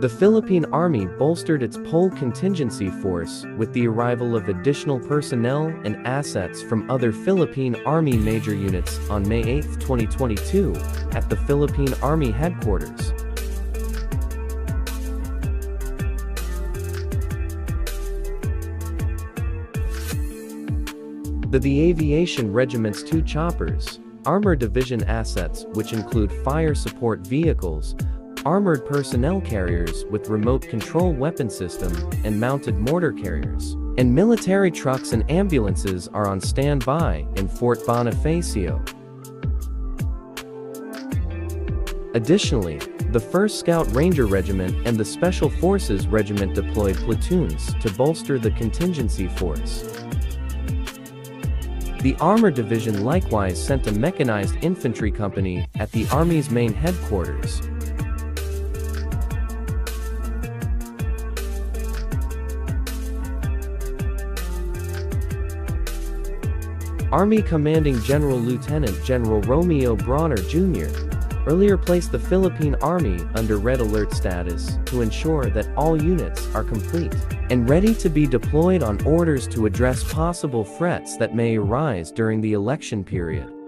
The Philippine Army bolstered its poll contingency force with the arrival of additional personnel and assets from other Philippine Army major units on May 8, 2022, at the Philippine Army headquarters. The, the Aviation Regiment's two choppers, armor Division assets which include fire support vehicles, armored personnel carriers with remote control weapon system and mounted mortar carriers, and military trucks and ambulances are on standby in Fort Bonifacio. Additionally, the 1st Scout Ranger Regiment and the Special Forces Regiment deployed platoons to bolster the contingency force. The Armor Division likewise sent a mechanized infantry company at the Army's main headquarters. Army Commanding General Lieutenant General Romeo Brawner Jr. earlier placed the Philippine Army under red alert status to ensure that all units are complete and ready to be deployed on orders to address possible threats that may arise during the election period.